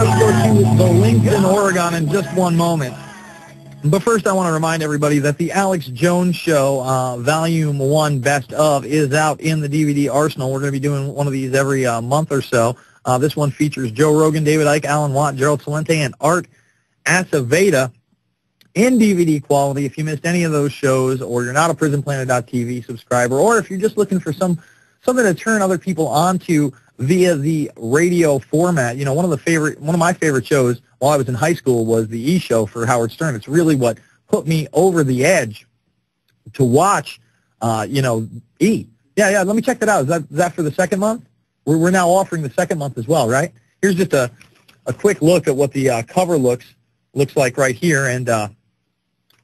to go to the links in Oregon in just one moment. But first, I want to remind everybody that the Alex Jones Show, uh, Volume 1 Best Of, is out in the DVD arsenal. We're going to be doing one of these every uh, month or so. Uh, this one features Joe Rogan, David Icke, Alan Watt, Gerald Celente, and Art Acevedo in DVD quality. If you missed any of those shows, or you're not a PrisonPlanet.tv subscriber, or if you're just looking for some something to turn other people onto via the radio format, you know, one of the favorite, one of my favorite shows while I was in high school was the E Show for Howard Stern. It's really what put me over the edge to watch, uh, you know, E. Yeah, yeah. Let me check that out. Is that is that for the second month? We're we're now offering the second month as well, right? Here's just a a quick look at what the uh, cover looks looks like right here, and uh,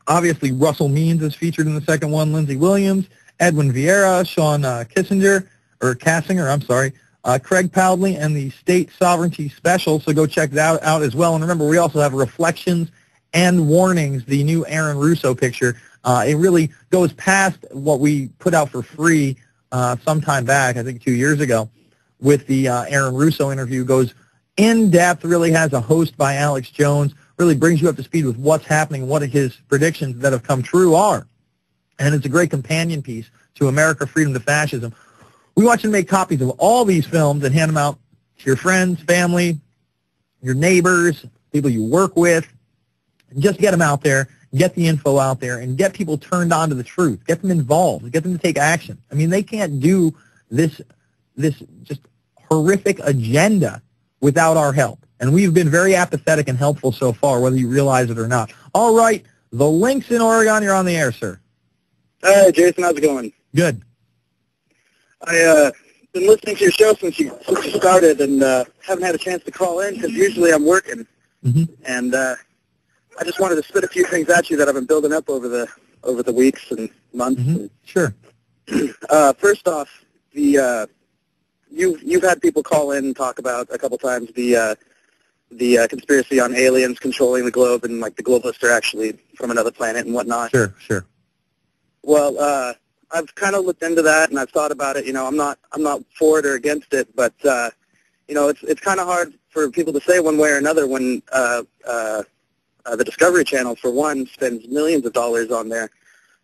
obviously Russell Means is featured in the second one. Lindsey Williams, Edwin Vieira, Sean uh, Kissinger or Cassinger, I'm sorry, uh, Craig Powdley, and the State Sovereignty Special. So go check that out as well. And remember, we also have Reflections and Warnings, the new Aaron Russo picture. Uh, it really goes past what we put out for free uh, some time back, I think two years ago, with the uh, Aaron Russo interview. Goes in depth, really has a host by Alex Jones, really brings you up to speed with what's happening, what his predictions that have come true are. And it's a great companion piece to America, Freedom to Fascism. We want you to make copies of all these films and hand them out to your friends, family, your neighbors, people you work with. And just get them out there, get the info out there, and get people turned on to the truth. Get them involved. Get them to take action. I mean, they can't do this this just horrific agenda without our help. And we've been very apathetic and helpful so far, whether you realize it or not. All right, the links in Oregon, you're on the air, sir. Hey, Jason, how's it going? Good. I uh been listening to your show since you since you started, and uh, haven't had a chance to call in because usually I'm working. Mm-hmm. And uh, I just wanted to spit a few things at you that I've been building up over the over the weeks and months. Mm-hmm. Sure. uh, first off, the uh, you've you've had people call in and talk about a couple times the uh, the uh, conspiracy on aliens controlling the globe and like the globalists are actually from another planet and whatnot. Sure, sure. Well, uh, I've kind of looked into that and I've thought about it. You know, I'm not I'm not for it or against it, but uh, you know, it's it's kind of hard for people to say one way or another when uh, uh, uh, the Discovery Channel, for one, spends millions of dollars on their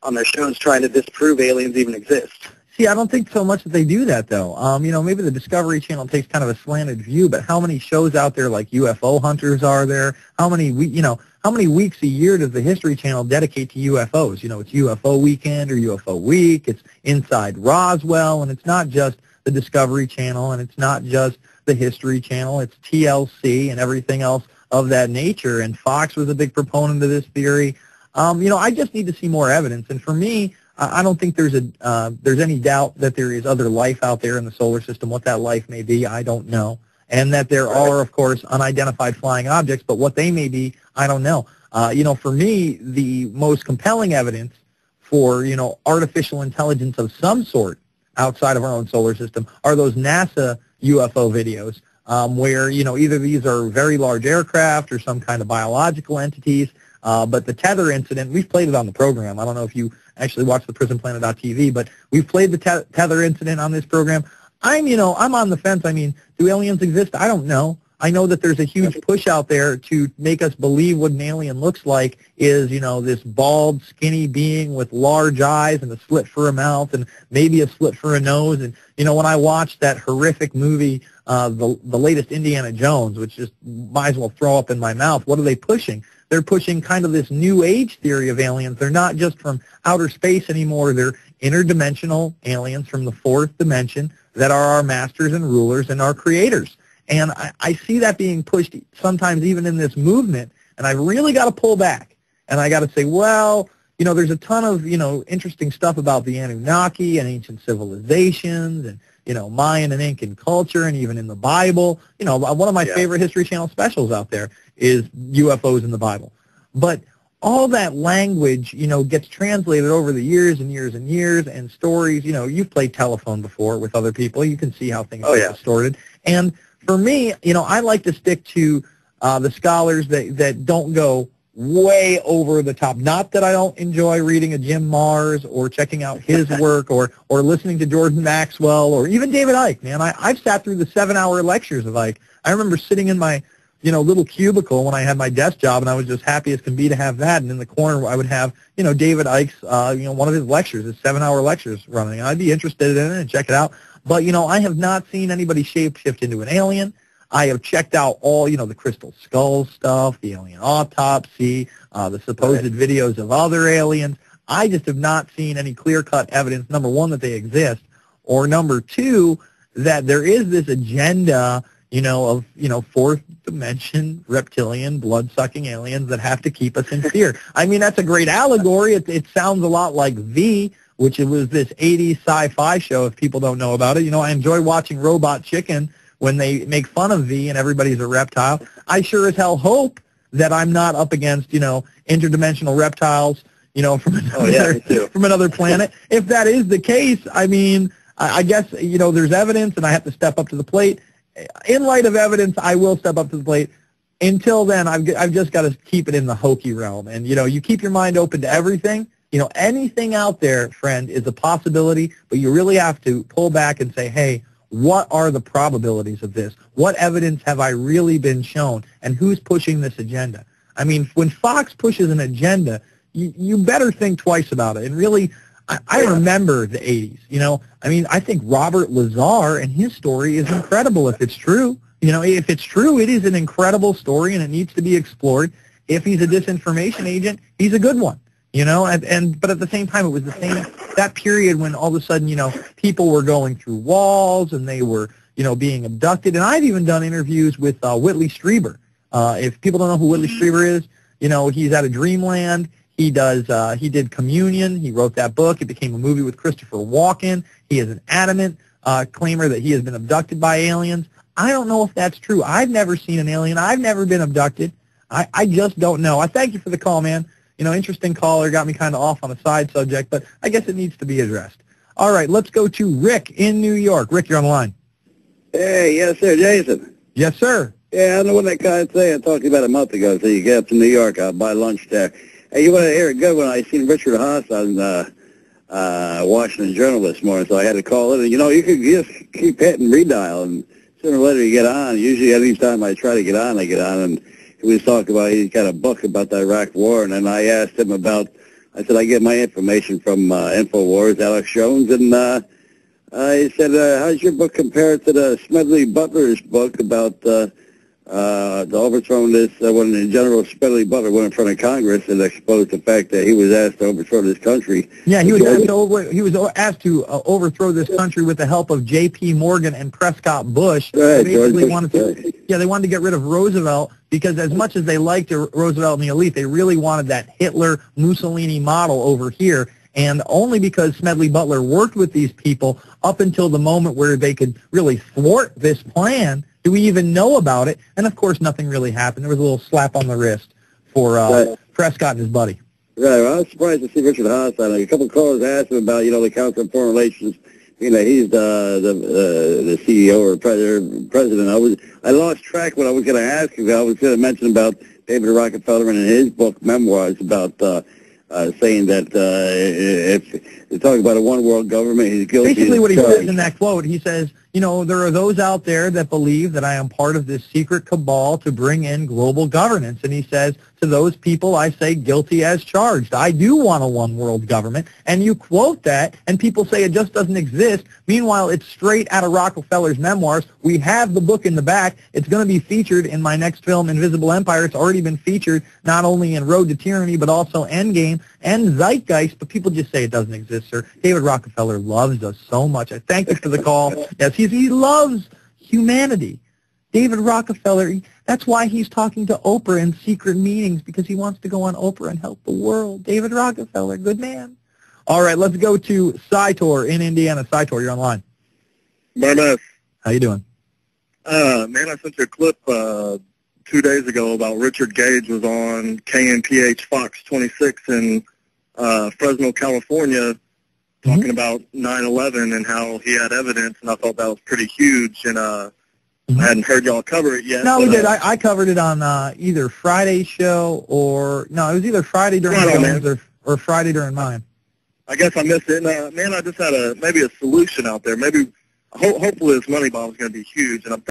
on their shows trying to disprove aliens even exist. See, I don't think so much that they do that though. Um, you know, maybe the Discovery Channel takes kind of a slanted view, but how many shows out there like UFO Hunters are there? How many we, you know, how many weeks a year does the History Channel dedicate to UFOs? You know, it's UFO Weekend or UFO Week. It's Inside Roswell, and it's not just the Discovery Channel, and it's not just the History Channel. It's TLC and everything else of that nature. And Fox was a big proponent of this theory. Um, you know, I just need to see more evidence. And for me, I don't think there's a uh, there's any doubt that there is other life out there in the solar system. What that life may be, I don't know, and that there are, of course, unidentified flying objects. But what they may be, I don't know. Uh, you know, for me, the most compelling evidence for you know artificial intelligence of some sort outside of our own solar system are those NASA UFO videos, um, where you know either these are very large aircraft or some kind of biological entities. Uh, but the tether incident, we've played it on the program. I don't know if you actually watch the PrisonPlanet.tv, but we've played the te- tether incident on this program. I'm, you know, I'm on the fence. I mean, do aliens exist? I don't know. I know that there's a huge push out there to make us believe what an alien looks like is, you know, this bald, skinny being with large eyes and a slit for a mouth and maybe a slit for a nose. And, you know, when I watched that horrific movie, uh, the, the latest Indiana Jones, which just might as well throw up in my mouth, what are they pushing? They're pushing kind of this new age theory of aliens. They're not just from outer space anymore. They're interdimensional aliens from the fourth dimension that are our masters and rulers and our creators. And I, I see that being pushed sometimes even in this movement. And I really got to pull back. And I got to say, well, you know, there's a ton of, you know, interesting stuff about the Anunnaki and ancient civilizations and, you know, Mayan and Incan culture and even in the Bible. You know, one of my yeah. favorite History Channel specials out there is UFOs in the Bible. But all that language, you know, gets translated over the years and years and years and stories. You know, you've played telephone before with other people. You can see how things oh, get yeah. distorted. And for me, you know, I like to stick to uh, the scholars that, that don't go way over the top. Not that I don't enjoy reading a Jim Marrs or checking out his work or, or listening to Jordan Maxwell or even David Icke, man. I, I've sat through the seven-hour lectures of Icke. I remember sitting in my you know, little cubicle when I had my desk job, and I was just happy as can be to have that. And in the corner, I would have, you know, David Icke's, uh, you know, one of his lectures, his seven-hour lectures running. I'd be interested in it and check it out. But, you know, I have not seen anybody shapeshift into an alien. I have checked out all, you know, the crystal skull stuff, the alien autopsy, uh, the supposed right. videos of other aliens. I just have not seen any clear-cut evidence, number one, that they exist, or number two, that there is this agenda you know, of, you know, fourth dimension reptilian blood-sucking aliens that have to keep us in fear. I mean, that's a great allegory. It, it sounds a lot like V, which it was this 80s sci-fi show, if people don't know about it. You know, I enjoy watching Robot Chicken when they make fun of V and everybody's a reptile. I sure as hell hope that I'm not up against, you know, interdimensional reptiles, you know, from another, oh, yeah, from another planet. if that is the case, I mean, I guess, you know, there's evidence and I have to step up to the plate in light of evidence, I will step up to the plate. Until then, I've, I've just got to keep it in the hokey realm. And, you know, you keep your mind open to everything. You know, anything out there, friend, is a possibility, but you really have to pull back and say, hey, what are the probabilities of this? What evidence have I really been shown? And who's pushing this agenda? I mean, when Fox pushes an agenda, you, you better think twice about it and really I, I remember the 80s. You know, I mean, I think Robert Lazar and his story is incredible if it's true. You know, if it's true, it is an incredible story and it needs to be explored. If he's a disinformation agent, he's a good one. You know, and, and but at the same time, it was the same that period when all of a sudden, you know, people were going through walls and they were, you know, being abducted. And I've even done interviews with uh, Whitley Strieber. Uh, if people don't know who Whitley Strieber is, you know, he's out of Dreamland. He does. Uh, he did Communion. He wrote that book. It became a movie with Christopher Walken. He is an adamant uh, claimer that he has been abducted by aliens. I don't know if that's true. I've never seen an alien. I've never been abducted. I, I just don't know. I thank you for the call, man. You know, interesting caller. Got me kind of off on a side subject, but I guess it needs to be addressed. All right, let's go to Rick in New York. Rick, you're on the line. Hey, yes, sir, Jason. Yes, sir. Yeah, I know what that guy say. I talked to you about a month ago. So you get up to New York, I'll buy lunch there. Hey, you want to hear a good one? I seen Richard Haass on uh, uh, Washington Journal this morning, so I had to call in. And, you know, you could just keep hitting redial, and sooner or later you get on. Usually any time I try to get on, I get on. And he was talking about, he got a book about the Iraq War, and then I asked him about, I said, I get my information from uh, InfoWars, Alex Jones, and uh, uh, he said, uh, how's your book compared to the Smedley Butler's book about... Uh, uh, to overthrow this uh, when General Smedley Butler went in front of Congress and exposed the fact that he was asked to overthrow this country. Yeah, he was asked to, over, he was asked to uh, overthrow this country with the help of J.P. Morgan and Prescott Bush. Right, they basically wanted to, yeah, they wanted to get rid of Roosevelt because as much as they liked Roosevelt and the elite, they really wanted that Hitler Mussolini model over here. And only because Smedley Butler worked with these people up until the moment where they could really thwart this plan do we even know about it? And of course, nothing really happened. There was a little slap on the wrist for uh, right. Prescott and his buddy. Right. Well, I was surprised to see Richard Haass on A couple of callers asked him about, you know, the Council on Foreign Relations. You know, he's the the uh, the CEO or president. I was I lost track what I was going to ask you. I was going to mention about David Rockefeller and his book memoirs about. Uh, uh, saying that uh, if they're talking about a one world government, he's guilty. Basically, what he says in that quote, he says, you know, there are those out there that believe that I am part of this secret cabal to bring in global governance. And he says, to those people, I say guilty as charged. I do want a one-world government. And you quote that, and people say it just doesn't exist. Meanwhile, it's straight out of Rockefeller's memoirs. We have the book in the back. It's going to be featured in my next film, Invisible Empire. It's already been featured not only in Road to Tyranny, but also Endgame and Zeitgeist. But people just say it doesn't exist, sir. David Rockefeller loves us so much. I thank you for the call. Yes, he, he loves humanity. David Rockefeller, that's why he's talking to Oprah in secret meetings, because he wants to go on Oprah and help the world. David Rockefeller, good man. All right, let's go to Saitor in Indiana. Saitor, you're online. Barnett. How you doing? Uh, man, I sent you a clip uh, two days ago about Richard Gage was on KMPH Fox 26 in uh, Fresno, California, talking mm-hmm. about 9/11 and how he had evidence, and I thought that was pretty huge. And uh, I hadn't heard y'all cover it yet. No, we did. Uh, I, I covered it on uh, either Friday's show or no, it was either Friday during right or, or Friday during mine. I guess I missed it. And, uh, man, I just had a maybe a solution out there. Maybe ho- hopefully this money bomb is going to be huge, and I'm